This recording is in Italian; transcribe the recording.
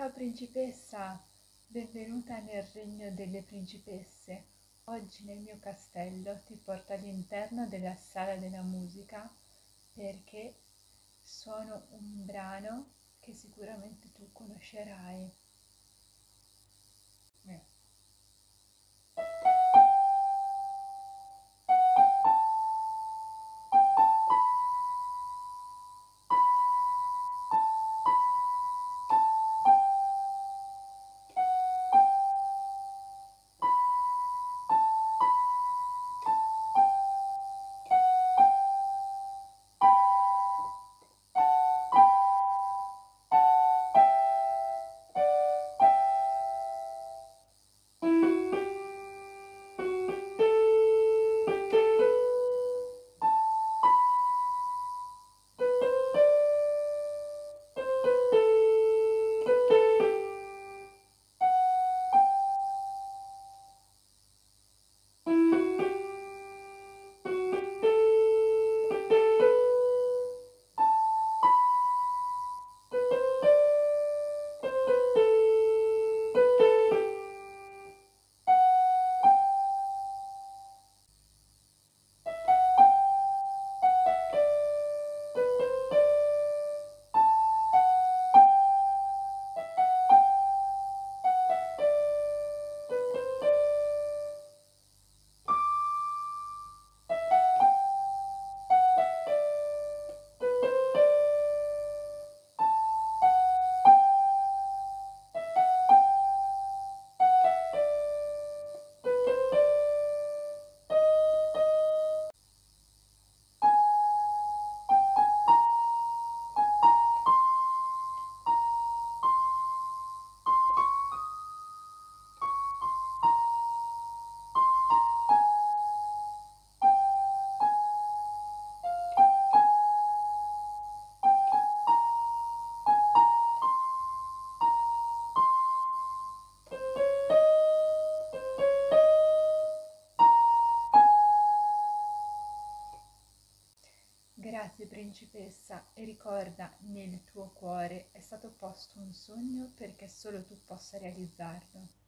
Ciao principessa, benvenuta nel regno delle principesse. Oggi nel mio castello ti porto all'interno della sala della musica perché suono un brano che sicuramente tu conoscerai. Grazie principessa e ricorda, nel tuo cuore è stato posto un sogno perché solo tu possa realizzarlo.